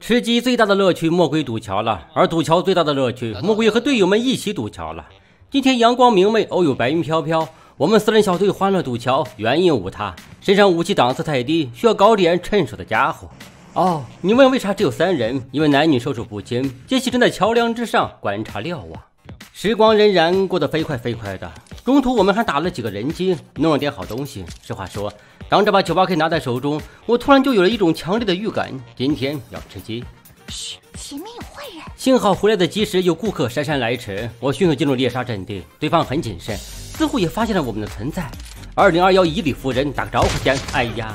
吃鸡最大的乐趣莫归堵桥了，而堵桥最大的乐趣莫归和队友们一起堵桥了。今天阳光明媚，偶有白云飘飘，我们四人小队欢乐堵桥，原因无他，身上武器档次太低，需要搞点趁手的家伙。哦，你问为啥只有三人？因为男女授受不亲。杰西正在桥梁之上观察瞭望。时光荏苒，过得飞快飞快的。中途我们还打了几个人机，弄了点好东西。实话说，当这把九八 K 拿在手中，我突然就有了一种强烈的预感，今天要吃鸡。嘘，前面有坏人。幸好回来的及时，有顾客姗姗来迟，我迅速进入猎杀阵地。对方很谨慎，似乎也发现了我们的存在。二零二幺以理服人，打个招呼先。哎呀，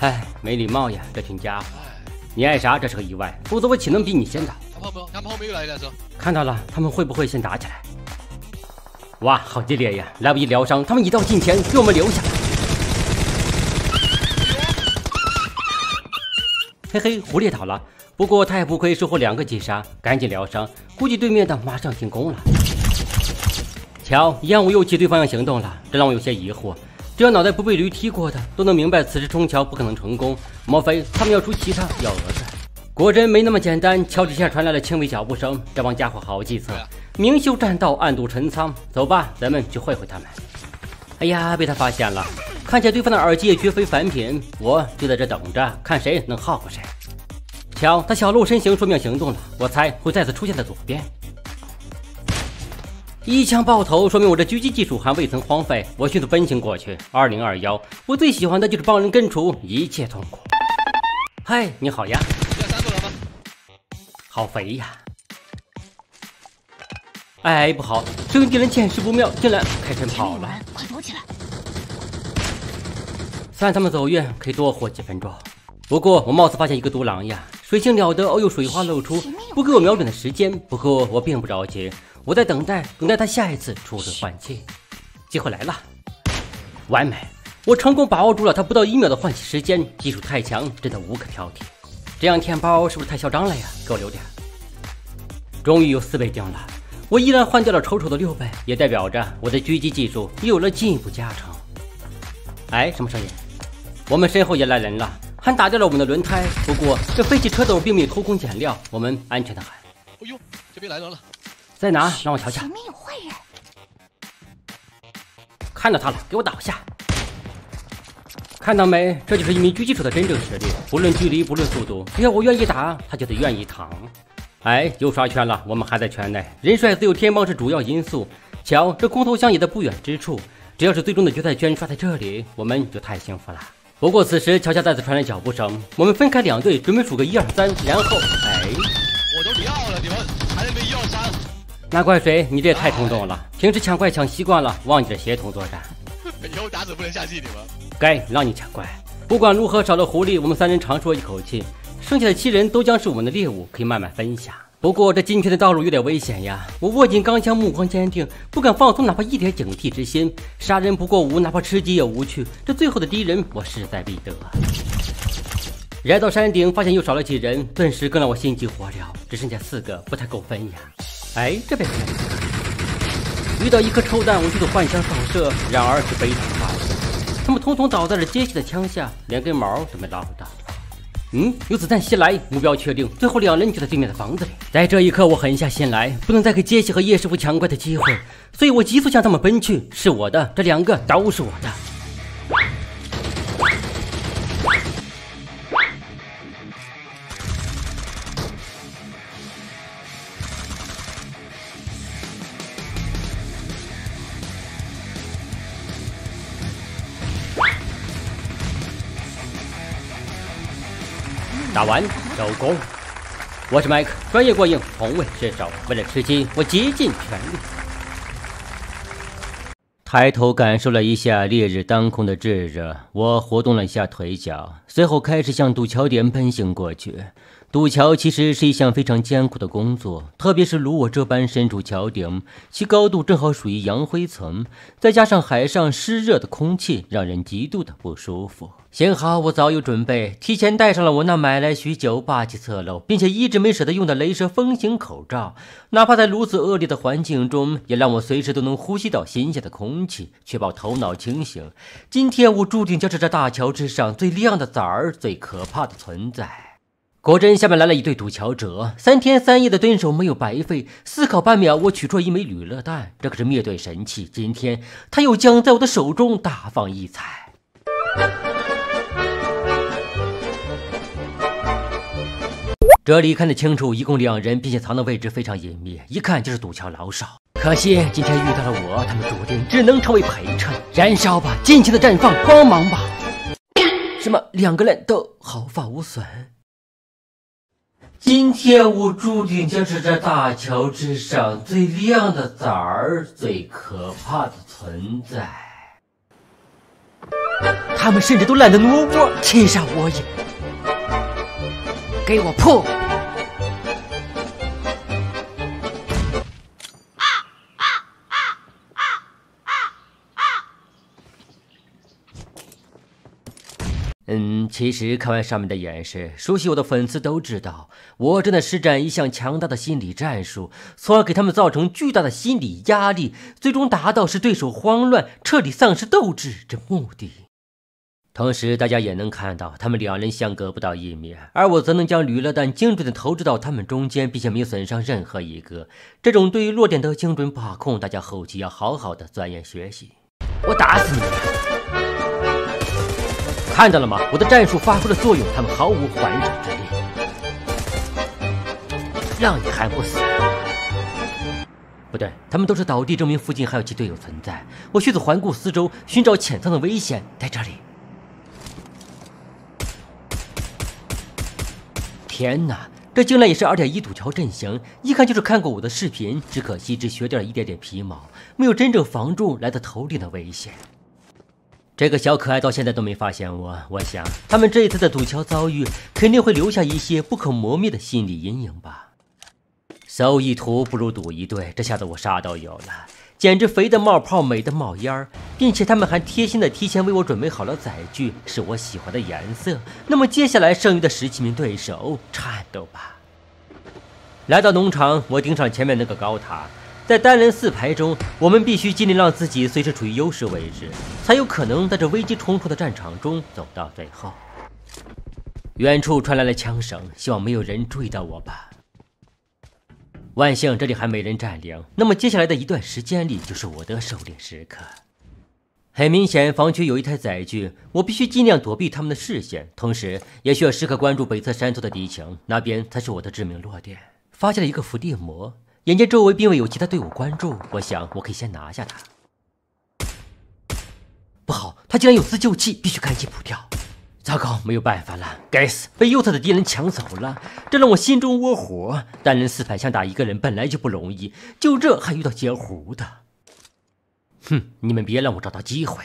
哎，没礼貌呀，这群家伙。你爱啥？这是个意外，否则我岂能比你先到？看到了，他们会不会先打起来？哇，好激烈呀！来不及疗伤，他们已到近前，给我们留下嘿嘿，狐狸倒了，不过他也不亏收获两个击杀，赶紧疗伤。估计对面的马上进攻了。瞧，烟雾又起，对方要行动了，这让我有些疑惑。只要脑袋不被驴踢过的，都能明白此时冲桥不可能成功。莫非他们要出其他幺蛾子？果真没那么简单。桥底下传来了轻微脚步声，这帮家伙好计策，明修栈道，暗度陈仓。走吧，咱们去会会他们。哎呀，被他发现了！看见对方的耳机也绝非凡品，我就在这等着，看谁能耗过谁。瞧，他小露身形，说明行动了。我猜会再次出现在左边。一枪爆头，说明我这狙击技术还未曾荒废。我迅速奔行过去。二零二幺，我最喜欢的就是帮人根除一切痛苦。嗨，你好呀。好肥呀！哎，不好，这个敌人见势不妙，竟然开城跑了。快躲起来！算他们走远，可以多活几分钟。不过我貌似发现一个独狼呀，水性了得，偶有水花露出，不给我瞄准的时间。不过我并不着急。我在等待，等待他下一次出水换气，机会来了，完美！我成功把握住了他不到一秒的换气时间，技术太强，真的无可挑剔。这样填包是不是太嚣张了呀？给我留点。终于有四倍镜了，我依然换掉了丑丑的六倍，也代表着我的狙击技术有了进一步加成。哎，什么声音？我们身后也来人了，还打掉了我们的轮胎。不过这废弃车斗并没有偷工减料，我们安全的很。哎呦，这边来人了！在哪？让我瞧瞧。前面有坏人。看到他了，给我倒下。看到没？这就是一名狙击手的真正实力。不论距离，不论速度，只要我愿意打，他就得愿意躺。哎，又刷圈了。我们还在圈内，人帅自有天帮是主要因素。瞧，这空投箱也在不远之处。只要是最终的决赛圈刷在这里，我们就太幸福了。不过此时桥下再次传来脚步声，我们分开两队，准备数个一二三，然后，哎，我都要了，你们还没一二三。那怪谁？你这也太冲动了！平时抢怪抢习惯了，忘记了协同作战。以后打死不能下地，你们。该让你抢怪。不管如何，少了狐狸，我们三人长舒一口气。剩下的七人都将是我们的猎物，可以慢慢分享。不过这进去的道路有点危险呀！我握紧钢枪，目光坚定，不敢放松哪怕一点警惕之心。杀人不过午，哪怕吃鸡也无趣。这最后的敌人，我势在必得。来到山顶，发现又少了几人，顿时更让我心急火燎。只剩下四个，不太够分呀。哎，这边来遇到一颗臭弹，我就得换枪扫射，然而却被他们发现。他们统统倒在了杰西的枪下，连根毛都没捞到。嗯，有子弹袭来，目标确定。最后两人就在对面的房子里。在这一刻，我狠下心来，不能再给杰西和叶师傅抢怪的机会，所以我急速向他们奔去。是我的，这两个都是我的。打完收工，我是麦克，专业过硬，从未失手。为了吃鸡，我竭尽全力。抬头感受了一下烈日当空的炙热，我活动了一下腿脚，随后开始向堵桥点奔行过去。堵桥其实是一项非常艰苦的工作，特别是如我这般身处桥顶，其高度正好属于扬灰层，再加上海上湿热的空气，让人极度的不舒服。幸好我早有准备，提前带上了我那买来许久、霸气侧漏，并且一直没舍得用的镭射风行口罩。哪怕在如此恶劣的环境中，也让我随时都能呼吸到新鲜的空气，确保头脑清醒。今天我注定将是这大桥之上最亮的崽儿，最可怕的存在。果真，下面来了一对赌桥者，三天三夜的蹲守没有白费。思考半秒，我取出一枚铝乐弹，这可是灭队神器，今天他又将在我的手中大放异彩。这里看得清楚，一共两人，并且藏的位置非常隐秘，一看就是赌桥老手。可惜今天遇到了我，他们注定只能成为陪衬。燃烧吧，尽情的绽放光芒吧！什么？两个人都毫发无损？今天我注定将是这大桥之上最亮的崽儿，最可怕的存在。他们甚至都懒得挪窝，亲上我也！给我破！嗯，其实看完上面的演示，熟悉我的粉丝都知道，我正在施展一项强大的心理战术，从而给他们造成巨大的心理压力，最终达到使对手慌乱、彻底丧失斗志这目的。同时，大家也能看到，他们两人相隔不到一米，而我则能将铝乐弹精准地投掷到他们中间，并且没有损伤任何一个。这种对于弱点的精准把控，大家后期要好好的钻研学习。我打死你！看到了吗？我的战术发挥了作用，他们毫无还手之力，让你还不死？不对，他们都是倒地，证明附近还有其队友存在。我迅速环顾四周，寻找潜藏的危险，在这里。天哪，这竟然也是二点一堵桥阵型，一看就是看过我的视频。只可惜只学掉了一点点皮毛，没有真正防住来自头顶的危险。这个小可爱到现在都没发现我，我想他们这一次的赌桥遭遇肯定会留下一些不可磨灭的心理阴影吧。搜一图不如赌一对，这下子我啥都有了，简直肥的冒泡，美的冒烟儿，并且他们还贴心的提前为我准备好了载具，是我喜欢的颜色。那么接下来剩余的十七名对手，颤抖吧！来到农场，我盯上前面那个高塔。在单人四排中，我们必须尽力让自己随时处于优势位置，才有可能在这危机重重的战场中走到最后。远处传来了枪声，希望没有人注意到我吧。万幸这里还没人占领，那么接下来的一段时间里就是我的狩猎时刻。很明显，防区有一台载具，我必须尽量躲避他们的视线，同时也需要时刻关注北侧山头的敌情，那边才是我的致命弱点。发现了一个伏地魔。眼见周围并未有其他队伍关注，我想我可以先拿下他。不好，他竟然有自救器，必须赶紧补掉。糟糕，没有办法了，该死，被右侧的敌人抢走了，这让我心中窝火。单人四排想打一个人本来就不容易，就这还遇到截胡的。哼，你们别让我找到机会。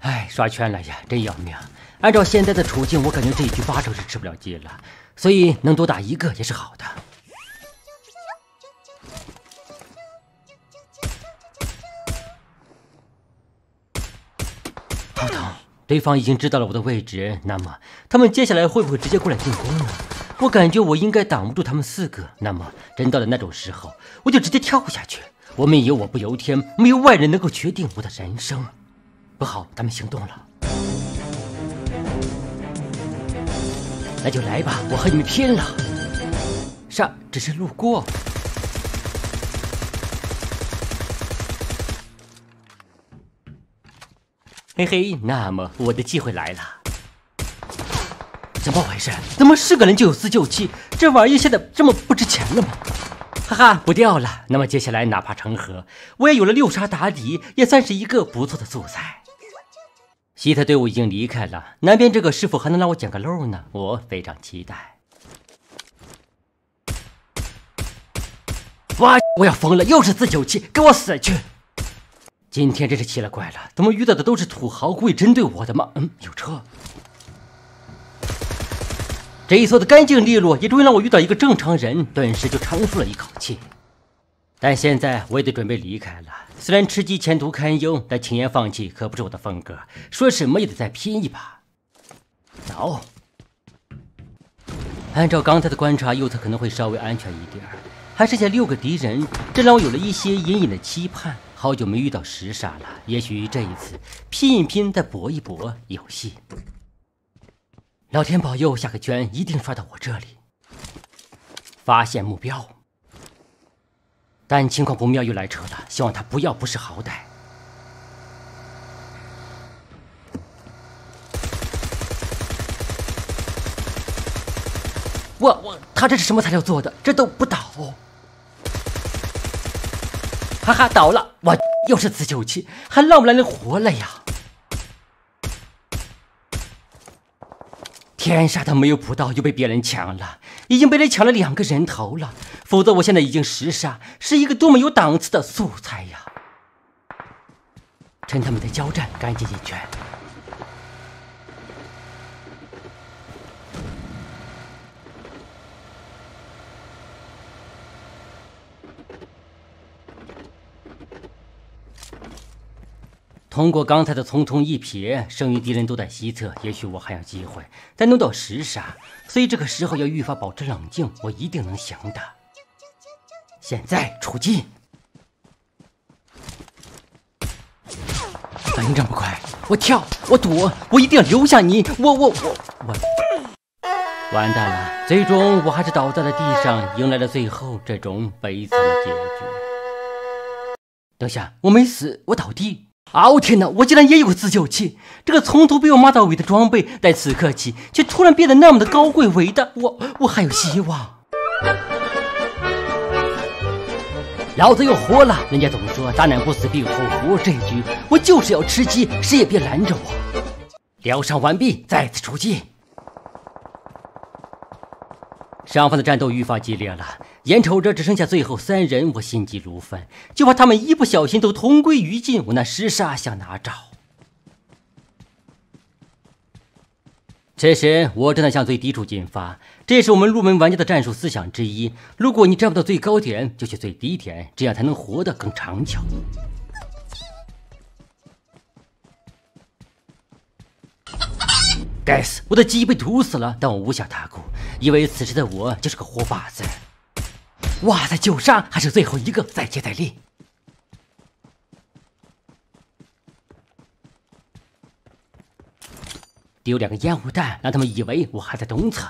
哎，刷圈了呀，真要命。按照现在的处境，我感觉这一局八成是吃不了鸡了，所以能多打一个也是好的。对方已经知道了我的位置，那么他们接下来会不会直接过来进攻呢？我感觉我应该挡不住他们四个。那么真到了那种时候，我就直接跳下去。我命由我不由天，没有外人能够决定我的人生。不好，他们行动了，那就来吧，我和你们拼了！啥？只是路过。嘿嘿，那么我的机会来了。怎么回事？怎么是个人就有自救器？这玩意现在这么不值钱了吗？哈哈，不掉了。那么接下来哪怕成盒，我也有了六杀打底，也算是一个不错的素材。西特队伍已经离开了，南边这个是否还能让我捡个漏呢？我非常期待。哇！我要疯了，又是自救器，给我死去！今天真是奇了怪了，怎么遇到的都是土豪，故意针对我的吗？嗯，有车。这一梭的干净利落，也终于让我遇到一个正常人，顿时就长舒了一口气。但现在我也得准备离开了，虽然吃鸡前途堪忧，但轻言放弃可不是我的风格，说什么也得再拼一把。走。按照刚才的观察，右侧可能会稍微安全一点，还剩下六个敌人，这让我有了一些隐隐的期盼。好久没遇到石沙了，也许这一次拼一拼，再搏一搏，有戏。老天保佑，下个圈一定刷到我这里。发现目标，但情况不妙，又来车了，希望他不要不识好歹。我我，他这是什么材料做的？这都不倒。哈哈，倒了！我又是自救器，还让不让人活了呀！天杀的，没有补刀就被别人抢了，已经被人抢了两个人头了。否则我现在已经十杀，是一个多么有档次的素材呀！趁他们在交战，赶紧进圈。通过刚才的匆匆一瞥，剩余敌人都在西侧，也许我还有机会再弄到十杀。所以这个时候要愈发保持冷静，我一定能行的。现在出击！反应这么快，我跳，我躲，我一定要留下你！我我我我！完蛋了，最终我还是倒在了地上，迎来了最后这种悲惨的结局。等下，我没死，我倒地。啊！我天哪！我竟然也有自救器！这个从头被我骂到尾的装备，在此刻起却突然变得那么的高贵伟大。我我还有希望！老子又活了！人家总说大难不死必有后福，这一局我就是要吃鸡，谁也别拦着我！疗伤完毕，再次出击。上方的战斗愈发激烈了，眼瞅着只剩下最后三人，我心急如焚，就怕他们一不小心都同归于尽，我那尸杀向哪找？这时我正在向最低处进发，这也是我们入门玩家的战术思想之一。如果你站不到最高点，就去最低点，这样才能活得更长久。该死，我的鸡被毒死了，但我无暇他顾，以为此时的我就是个活靶子。哇塞，九杀还是最后一个，再接再厉。丢两个烟雾弹，让他们以为我还在东侧。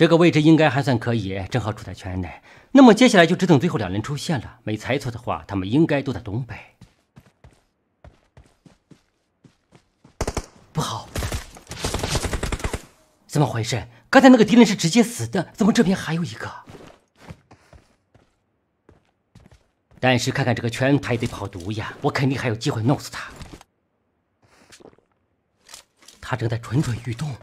这个位置应该还算可以，正好处在圈内。那么接下来就只等最后两人出现了。没猜错的话，他们应该都在东北。不好，怎么回事？刚才那个敌人是直接死的，怎么这边还有一个？但是看看这个圈，他也得跑毒呀！我肯定还有机会弄死他。他正在蠢蠢欲动。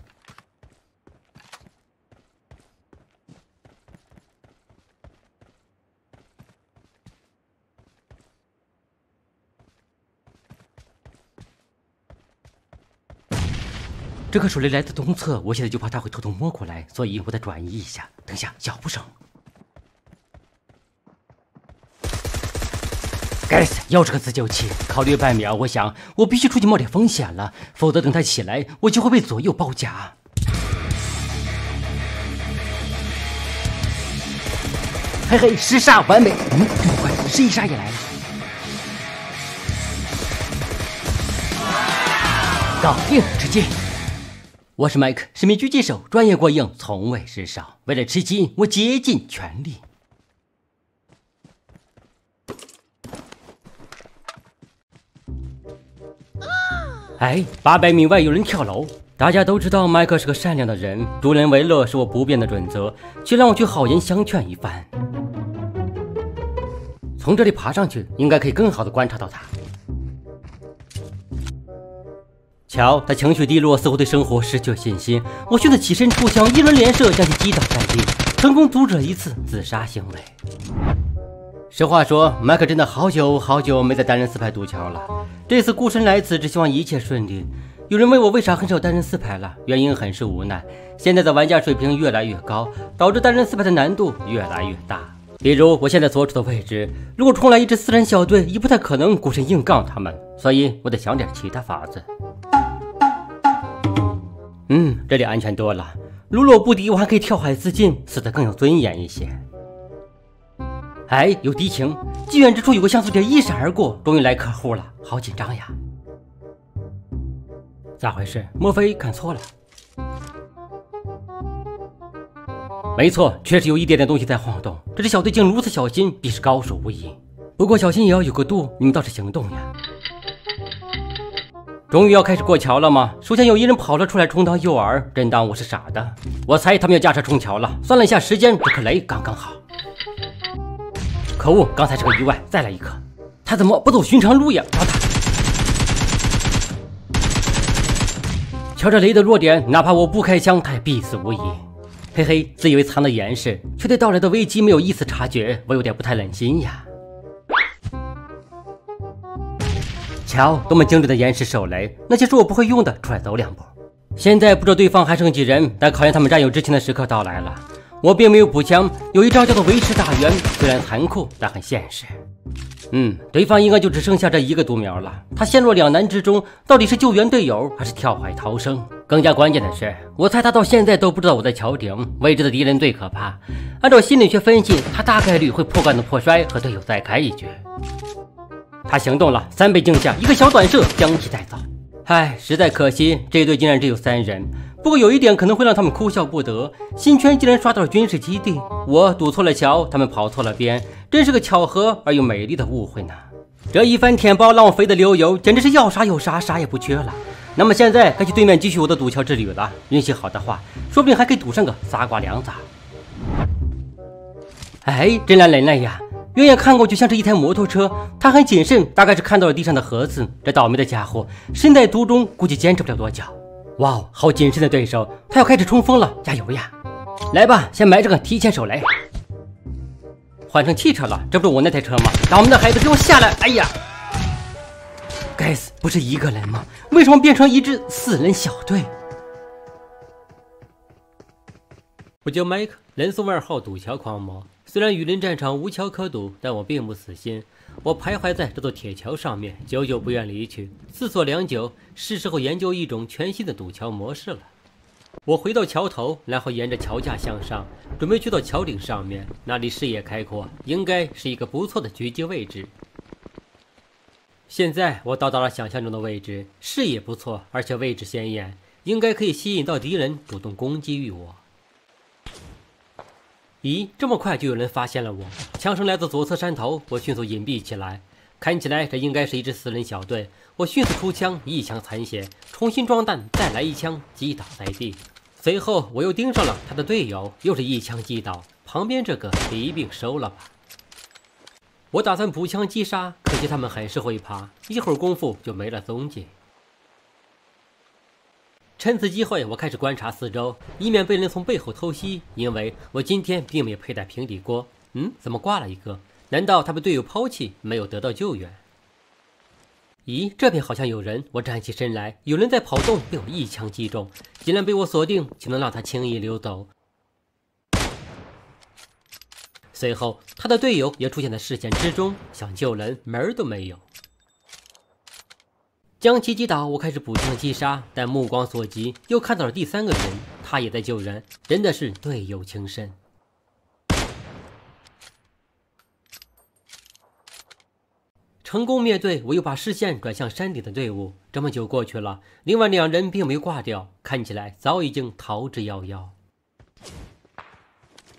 这颗手雷来自东侧，我现在就怕他会偷偷摸过来，所以我得转移一下。等下，脚步声。该死，又是个自救器！考虑半秒，我想我必须出去冒点风险了，否则等他起来，我就会被左右包夹。嘿嘿，十杀完美！嗯，这么快，十一杀也来了。搞定，直接。我是麦克，是名狙击手，专业过硬，从未失手。为了吃鸡，我竭尽全力。哎，八百米外有人跳楼。大家都知道麦克是个善良的人，助人为乐是我不变的准则，却让我去好言相劝一番。从这里爬上去，应该可以更好的观察到他。瞧，他情绪低落，似乎对生活失去了信心。我迅速起身出枪，一轮连射将其击倒在地，成功阻止了一次自杀行为。实话说，麦克真的好久好久没在单人四排堵桥了。这次孤身来此，只希望一切顺利。有人问我为啥很少单人四排了，原因很是无奈。现在的玩家水平越来越高，导致单人四排的难度越来越大。比如我现在所处的位置，如果冲来一支私人小队，也不太可能孤身硬杠他们，所以我得想点其他法子。嗯，这里安全多了。如若不敌，我还可以跳海自尽，死得更有尊严一些。哎，有敌情！极远之处有个像素点一闪而过，终于来客户了，好紧张呀！咋回事？莫非看错了？没错，确实有一点点东西在晃动。这支小队竟如此小心，必是高手无疑。不过小心也要有个度，你们倒是行动呀！终于要开始过桥了吗？首先有一人跑了出来充当诱饵，真当我是傻的。我猜他们要驾车冲桥了。算了一下时间，这颗雷刚刚好。可恶，刚才是个意外，再来一颗。他怎么不走寻常路呀？找他！瞧这雷的弱点，哪怕我不开枪，他也必死无疑。嘿嘿，自以为藏得严实，却对到来的危机没有一丝察觉，我有点不太忍心呀。瞧，多么精准的岩石手雷！那些说我不会用的，出来走两步。现在不知道对方还剩几人，但考验他们战友之情的时刻到来了。我并没有补枪，有一招叫做维持大圆，虽然残酷，但很现实。嗯，对方应该就只剩下这一个独苗了。他陷入两难之中，到底是救援队友，还是跳海逃生？更加关键的是，我猜他到现在都不知道我在桥顶。未知的敌人最可怕。按照心理学分析，他大概率会破罐子破摔，和队友再开一局。他行动了，三倍镜下，一个小短射将其带走。唉，实在可惜，这队竟然只有三人。不过有一点可能会让他们哭笑不得：新圈竟然刷到了军事基地，我堵错了桥，他们跑错了边，真是个巧合而又美丽的误会呢。这一番舔包让我肥得流油，简直是要啥有啥，啥也不缺了。那么现在该去对面继续我的堵桥之旅了。运气好的话，说不定还可以堵上个仨瓜两枣。哎，真来人了呀！远远看过去像是一台摩托车，他很谨慎，大概是看到了地上的盒子。这倒霉的家伙身在途中，估计坚持不了多久。哇哦，好谨慎的对手，他要开始冲锋了，加油呀！来吧，先埋着个提前手雷。换成汽车了，这不是我那台车吗？把我们的孩子，给我下来！哎呀，该死，不是一个人吗？为什么变成一支四人小队？我叫麦克，人送外号“堵桥狂魔”。虽然雨林战场无桥可堵，但我并不死心。我徘徊在这座铁桥上面，久久不愿离去。思索良久，是时候研究一种全新的堵桥模式了。我回到桥头，然后沿着桥架向上，准备去到桥顶上面。那里视野开阔，应该是一个不错的狙击位置。现在我到达了想象中的位置，视野不错，而且位置显眼，应该可以吸引到敌人主动攻击于我。咦，这么快就有人发现了我？枪声来自左侧山头，我迅速隐蔽起来。看起来这应该是一支四人小队。我迅速出枪，一枪残血，重新装弹，再来一枪击倒在地。随后我又盯上了他的队友，又是一枪击倒。旁边这个一并收了吧。我打算补枪击杀，可惜他们很是会爬，一会儿功夫就没了踪迹。趁此机会，我开始观察四周，以免被人从背后偷袭。因为我今天并没有佩戴平底锅。嗯，怎么挂了一个？难道他被队友抛弃，没有得到救援？咦，这边好像有人。我站起身来，有人在跑动，被我一枪击中。既然被我锁定，岂能让他轻易溜走？随后，他的队友也出现在视线之中，想救人门儿都没有。将其击倒，我开始补枪击杀，但目光所及，又看到了第三个人，他也在救人，真的是队友情深。成功灭队，我又把视线转向山顶的队伍。这么久过去了，另外两人并没有挂掉，看起来早已经逃之夭夭。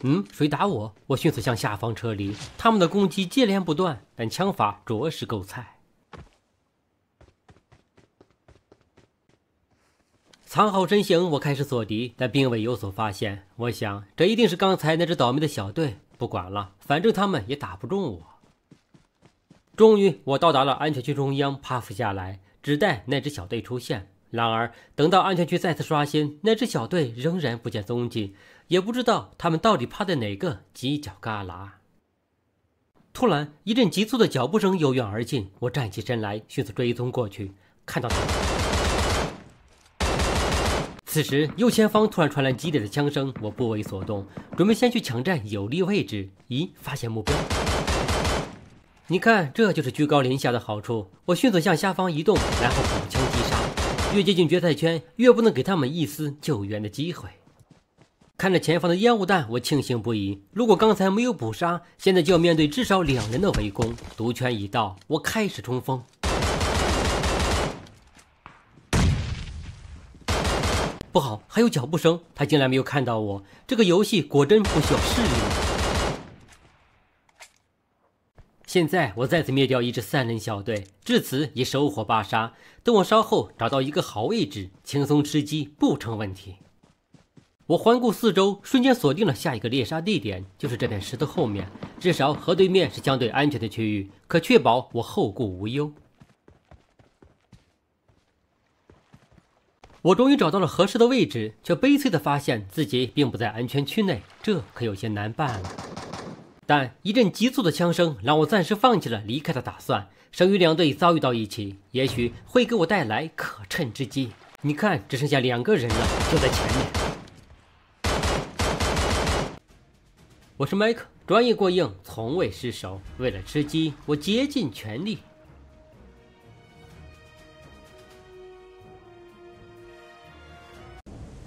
嗯，谁打我？我迅速向下方撤离。他们的攻击接连不断，但枪法着实够菜。藏好身形，我开始锁敌，但并未有所发现。我想，这一定是刚才那支倒霉的小队。不管了，反正他们也打不中我。终于，我到达了安全区中央，趴伏下来，只待那支小队出现。然而，等到安全区再次刷新，那支小队仍然不见踪迹，也不知道他们到底趴在哪个犄角旮旯。突然，一阵急促的脚步声由远而近，我站起身来，迅速追踪过去，看到他。此时，右前方突然传来激烈的枪声，我不为所动，准备先去抢占有利位置。咦，发现目标！你看，这就是居高临下的好处。我迅速向下方移动，然后补枪击杀。越接近决赛圈，越不能给他们一丝救援的机会。看着前方的烟雾弹，我庆幸不已。如果刚才没有捕杀，现在就要面对至少两人的围攻。毒圈已到，我开始冲锋。不好，还有脚步声，他竟然没有看到我。这个游戏果真不需要视力。现在我再次灭掉一支三人小队，至此已收获八杀。等我稍后找到一个好位置，轻松吃鸡不成问题。我环顾四周，瞬间锁定了下一个猎杀地点，就是这片石头后面。至少河对面是相对安全的区域，可确保我后顾无忧。我终于找到了合适的位置，却悲催地发现自己并不在安全区内，这可有些难办了。但一阵急促的枪声让我暂时放弃了离开的打算。剩余两队遭遇到一起，也许会给我带来可乘之机。你看，只剩下两个人了，就在前面。我是麦克，专业过硬，从未失手。为了吃鸡，我竭尽全力。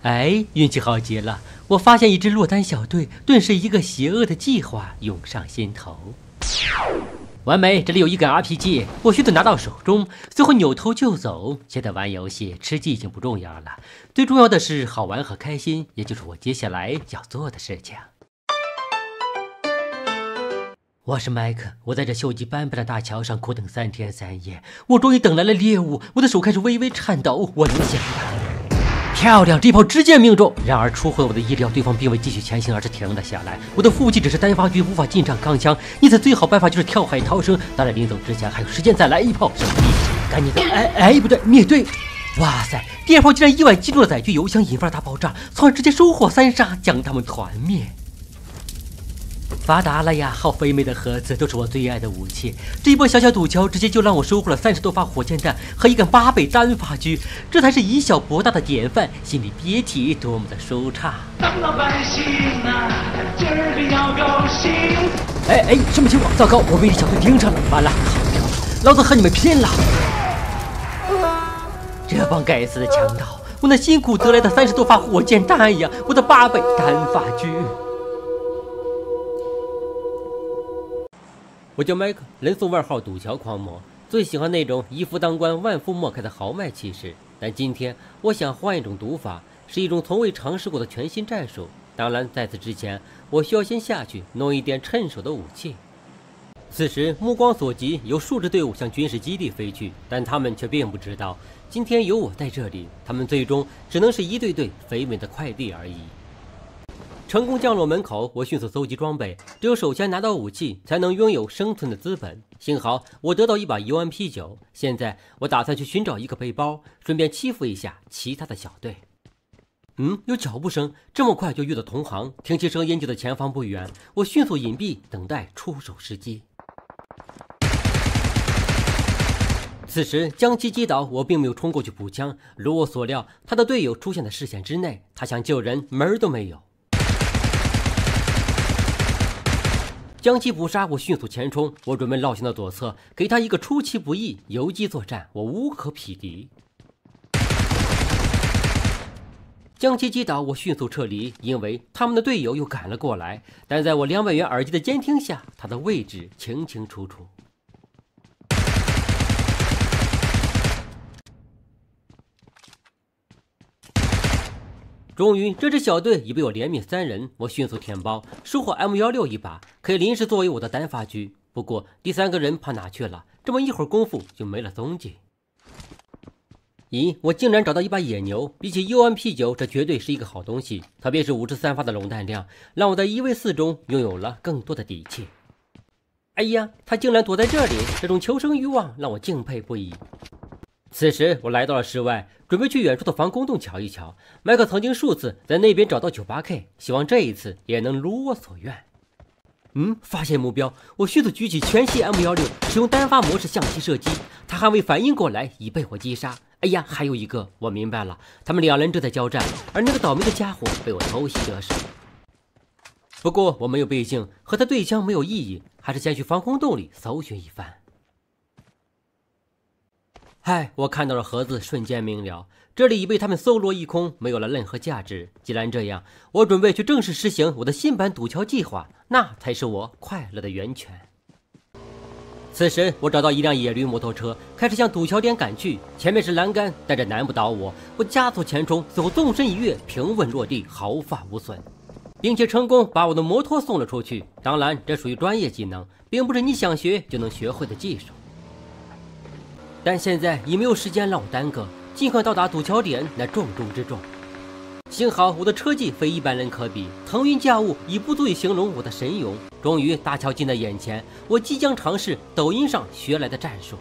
哎，运气好极了！我发现一支落单小队，顿时一个邪恶的计划涌上心头。完美，这里有一个 RPG，我迅速拿到手中，随后扭头就走。现在玩游戏吃鸡已经不重要了，最重要的是好玩和开心，也就是我接下来要做的事情。我是麦克，我在这锈迹斑斑的大桥上苦等三天三夜，我终于等来了猎物，我的手开始微微颤抖。我能想到，漂亮，这炮直接命中。然而出乎我的意料，对方并未继续前行，而是停了下来。我的副器只是单发狙，无法近战钢枪，因此最好办法就是跳海逃生。当然，临走之前还有时间再来一炮，兄弟，赶紧的！哎哎，不对，灭队！哇塞，第二炮竟然意外击中了载具油箱，引发了大爆炸，从而直接收获三杀，将他们团灭。发达了呀！好肥美的盒子，都是我最爱的武器。这一波小小赌球，直接就让我收获了三十多发火箭弹和一杆八倍单发狙，这才是以小博大的典范。心里别提多么的舒畅。当老百姓啊，今儿个要高兴！哎哎，什么情况？糟糕，我被一小队盯上了！完了，好掉了！老子和你们拼了！这帮该死的强盗！我那辛苦得来的三十多发火箭弹呀，我的八倍单发狙！我叫麦克，人送外号“赌桥狂魔”，最喜欢那种一夫当关、万夫莫开的豪迈气势。但今天我想换一种赌法，是一种从未尝试过的全新战术。当然，在此之前，我需要先下去弄一点趁手的武器。此时，目光所及，有数支队伍向军事基地飞去，但他们却并不知道，今天有我在这里，他们最终只能是一队队肥美的快递而已。成功降落门口，我迅速搜集装备。只有首先拿到武器，才能拥有生存的资本。幸好我得到一把 UMP 九。现在我打算去寻找一个背包，顺便欺负一下其他的小队。嗯，有脚步声，这么快就遇到同行。听其声音就在前方不远。我迅速隐蔽，等待出手时机。此时将其击倒，我并没有冲过去补枪。如我所料，他的队友出现在视线之内，他想救人门儿都没有。将其捕杀，我迅速前冲。我准备绕行到左侧，给他一个出其不意游击作战，我无可匹敌。将其击倒，我迅速撤离，因为他们的队友又赶了过来。但在我两百元耳机的监听下，他的位置清清楚楚。终于，这支小队已被我连灭三人。我迅速填包，收获 M 幺六一把，可以临时作为我的单发狙。不过，第三个人跑哪去了？这么一会儿功夫就没了踪迹。咦，我竟然找到一把野牛！比起 UMP 九，这绝对是一个好东西。特别是五至三发的龙弹量，让我在一 v 四中拥有了更多的底气。哎呀，他竟然躲在这里！这种求生欲望让我敬佩不已。此时，我来到了室外，准备去远处的防空洞瞧一瞧。麦克曾经数次在那边找到 98K，希望这一次也能如我所愿。嗯，发现目标，我迅速举起全息 M16，使用单发模式向其射击。他还未反应过来，已被我击杀。哎呀，还有一个，我明白了，他们两人正在交战，而那个倒霉的家伙被我偷袭得手。不过我没有背镜，和他对枪没有意义，还是先去防空洞里搜寻一番。嗨，我看到了盒子，瞬间明了，这里已被他们搜罗一空，没有了任何价值。既然这样，我准备去正式实行我的新版赌桥计划，那才是我快乐的源泉。此时，我找到一辆野驴摩托车，开始向赌桥点赶去。前面是栏杆，但这难不倒我。我加速前冲，最后纵身一跃，平稳落地，毫发无损，并且成功把我的摩托送了出去。当然，这属于专业技能，并不是你想学就能学会的技术。但现在已没有时间让我耽搁，尽快到达堵桥点，那重中之重。幸好我的车技非一般人可比，腾云驾雾已不足以形容我的神勇。终于，大桥近在眼前，我即将尝试抖音上学来的战术。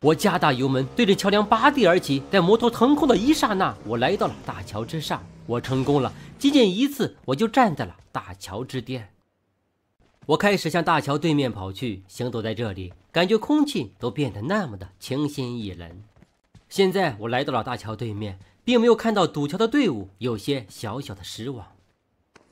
我加大油门，对着桥梁拔地而起，在摩托腾空的一刹那，我来到了大桥之上。我成功了，仅仅一次，我就站在了大桥之巅。我开始向大桥对面跑去，行走在这里，感觉空气都变得那么的清新宜人。现在我来到了大桥对面。并没有看到堵桥的队伍，有些小小的失望。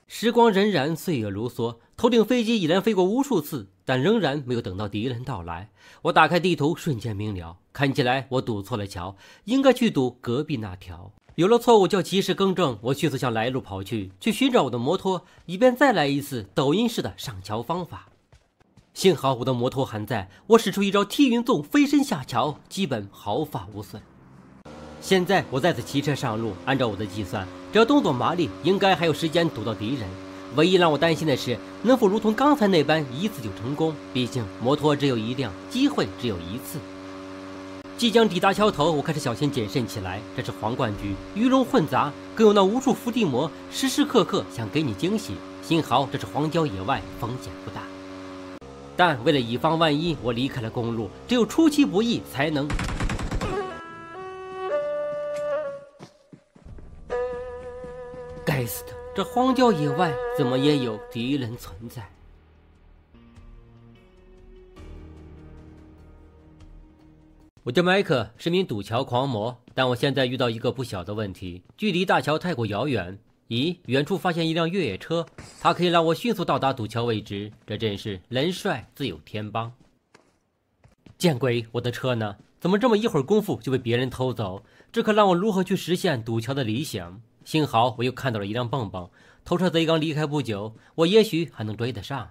时光荏苒，岁月如梭，头顶飞机已然飞过无数次，但仍然没有等到敌人到来。我打开地图，瞬间明了，看起来我堵错了桥，应该去堵隔壁那条。有了错误就要及时更正，我迅速向来路跑去，去寻找我的摩托，以便再来一次抖音式的上桥方法。幸好我的摩托还在，我使出一招踢云纵，飞身下桥，基本毫发无损。现在我再次骑车上路，按照我的计算，只要动作麻利，应该还有时间堵到敌人。唯一让我担心的是，能否如同刚才那般一次就成功？毕竟摩托只有一辆，机会只有一次。即将抵达桥头，我开始小心谨慎起来。这是皇冠局，鱼龙混杂，更有那无数伏地魔，时时刻刻想给你惊喜。幸好这是荒郊野外，风险不大。但为了以防万一，我离开了公路，只有出其不意才能。该死的！这荒郊野外怎么也有敌人存在？我叫麦克，是名堵桥狂魔，但我现在遇到一个不小的问题：距离大桥太过遥远。咦，远处发现一辆越野车，它可以让我迅速到达堵桥位置。这真是人帅自有天帮。见鬼！我的车呢？怎么这么一会儿功夫就被别人偷走？这可让我如何去实现堵桥的理想？幸好我又看到了一辆蹦蹦，偷车贼刚离开不久，我也许还能追得上。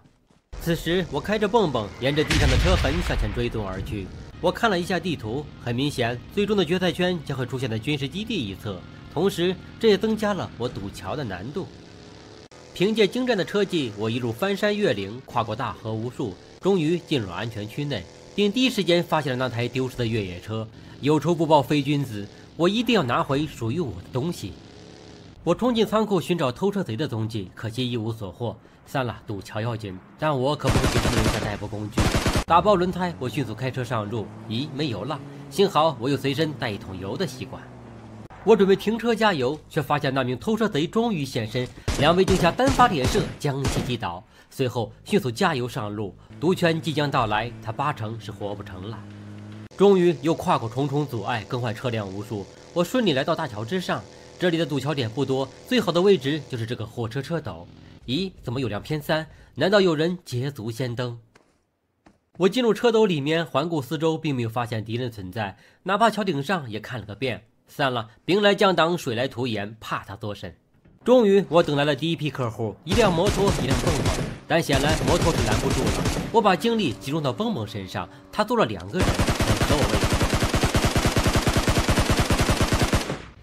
此时我开着蹦蹦，沿着地上的车痕向前追踪而去。我看了一下地图，很明显，最终的决赛圈将会出现在军事基地一侧，同时这也增加了我堵桥的难度。凭借精湛的车技，我一路翻山越岭，跨过大河无数，终于进入了安全区内，并第一时间发现了那台丢失的越野车。有仇不报非君子，我一定要拿回属于我的东西。我冲进仓库寻找偷车贼的踪迹，可惜一无所获。算了，堵桥要紧，但我可不会给他们留下代步工具。打爆轮胎，我迅速开车上路。咦，没油了！幸好我有随身带一桶油的习惯。我准备停车加油，却发现那名偷车贼终于现身，两枚镜下单发连射，将其击倒。随后迅速加油上路，毒圈即将到来，他八成是活不成了。终于又跨过重重阻碍，更换车辆无数，我顺利来到大桥之上。这里的堵桥点不多，最好的位置就是这个货车车斗。咦，怎么有辆偏三？难道有人捷足先登？我进入车斗里面，环顾四周，并没有发现敌人存在，哪怕桥顶上也看了个遍。算了，兵来将挡，水来土掩，怕他作甚？终于，我等来了第一批客户，一辆摩托，一辆蹦蹦。但显然摩托是拦不住了。我把精力集中到蹦蹦身上，他坐了两个人，很合我胃口。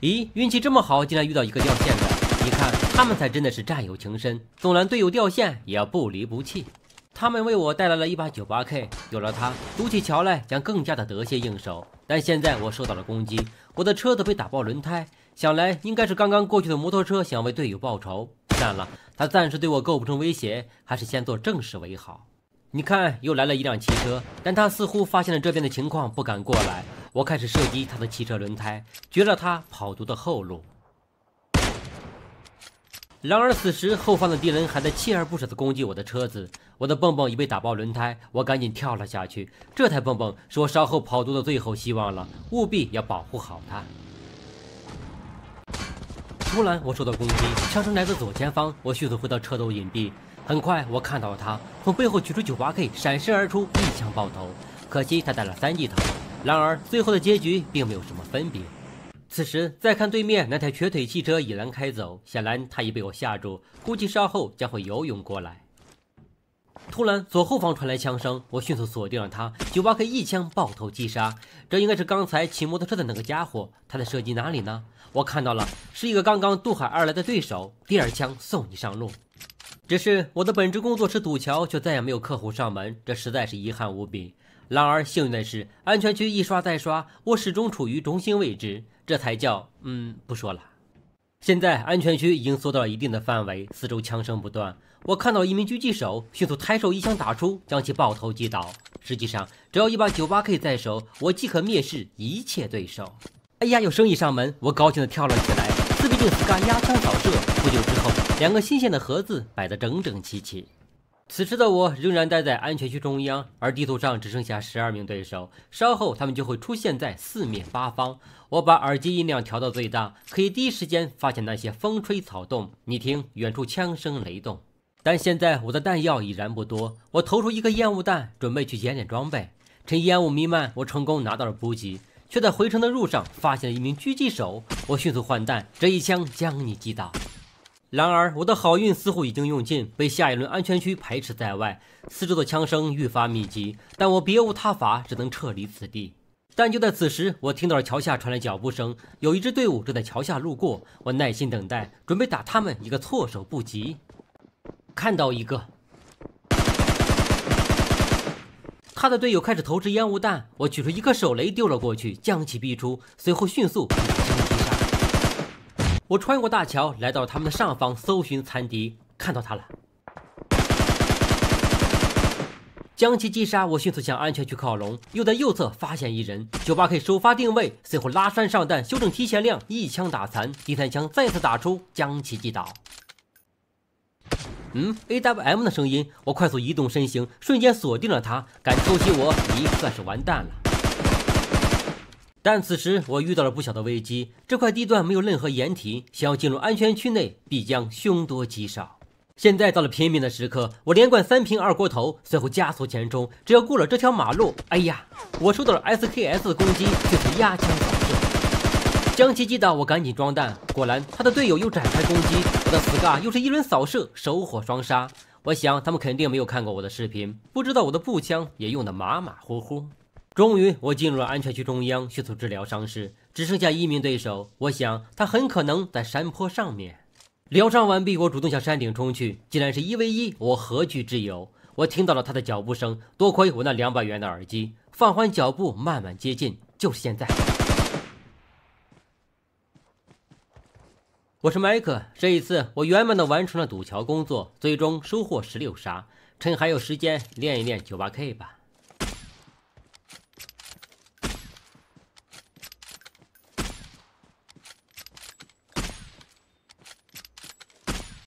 咦，运气这么好，竟然遇到一个掉线的！一看，他们才真的是战友情深，纵然队友掉线，也要不离不弃。他们为我带来了一把 98K，有了它，堵起桥来将更加的得心应手。但现在我受到了攻击，我的车子被打爆轮胎，想来应该是刚刚过去的摩托车想为队友报仇。算了，他暂时对我构不成威胁，还是先做正事为好。你看，又来了一辆汽车，但他似乎发现了这边的情况，不敢过来。我开始射击他的汽车轮胎，绝了他跑毒的后路。然而此时后方的敌人还在锲而不舍地攻击我的车子，我的蹦蹦已被打爆轮胎，我赶紧跳了下去。这台蹦蹦是我稍后跑毒的最后希望了，务必要保护好它。突然我受到攻击，枪声来自左前方，我迅速回到车斗隐蔽。很快我看到了他从背后取出 98K，闪身而出，一枪爆头。可惜他带了三级头。然而最后的结局并没有什么分别。此时再看对面那台瘸腿汽车已然开走，显然他已被我吓住，估计稍后将会游泳过来。突然，左后方传来枪声，我迅速锁定了他，九八 K 一枪爆头击杀。这应该是刚才骑摩托车的那个家伙，他的射击哪里呢？我看到了，是一个刚刚渡海而来的对手。第二枪送你上路。只是我的本职工作是堵桥，却再也没有客户上门，这实在是遗憾无比。然而幸运的是，安全区一刷再刷，我始终处于中心位置，这才叫……嗯，不说了。现在安全区已经缩到了一定的范围，四周枪声不断。我看到一名狙击手，迅速抬手一枪打出，将其爆头击倒。实际上，只要一把 98K 在手，我即可灭世一切对手。哎呀，有生意上门，我高兴地跳了起来。四比零 s k 压枪扫射，不久之后，两个新鲜的盒子摆得整整齐齐。此时的我仍然待在安全区中央，而地图上只剩下十二名对手。稍后他们就会出现在四面八方。我把耳机音量调到最大，可以第一时间发现那些风吹草动。你听，远处枪声雷动。但现在我的弹药已然不多，我投出一个烟雾弹，准备去捡点装备。趁烟雾弥漫，我成功拿到了补给，却在回程的路上发现了一名狙击手。我迅速换弹，这一枪将你击倒。然而，我的好运似乎已经用尽，被下一轮安全区排斥在外。四周的枪声愈发密集，但我别无他法，只能撤离此地。但就在此时，我听到了桥下传来脚步声，有一支队伍正在桥下路过。我耐心等待，准备打他们一个措手不及。看到一个，他的队友开始投掷烟雾弹，我取出一颗手雷丢了过去，将其逼出，随后迅速。我穿过大桥，来到了他们的上方，搜寻残敌，看到他了，将其击杀。我迅速向安全区靠拢，又在右侧发现一人，九八 K 首发定位，随后拉栓上弹，修正提前量，一枪打残，第三枪再次打出，将其击倒。嗯，AWM 的声音，我快速移动身形，瞬间锁定了他，敢偷袭我，你算是完蛋了。但此时我遇到了不小的危机，这块地段没有任何掩体，想要进入安全区内必将凶多吉少。现在到了拼命的时刻，我连贯三瓶二锅头，随后加速前冲。只要过了这条马路，哎呀，我受到了 SKS 的攻击，却是压枪扫射，将其击倒。我赶紧装弹，果然他的队友又展开攻击，我的 SCAR 又是一轮扫射，手火双杀。我想他们肯定没有看过我的视频，不知道我的步枪也用的马马虎虎。终于，我进入了安全区中央，迅速治疗伤势，只剩下一名对手。我想他很可能在山坡上面。疗伤完毕，我主动向山顶冲去。既然是一 v 一，我何惧之有？我听到了他的脚步声，多亏我那两百元的耳机，放缓脚步，慢慢接近。就是现在。我是麦克，这一次我圆满的完成了堵桥工作，最终收获十六杀。趁还有时间，练一练九八 K 吧。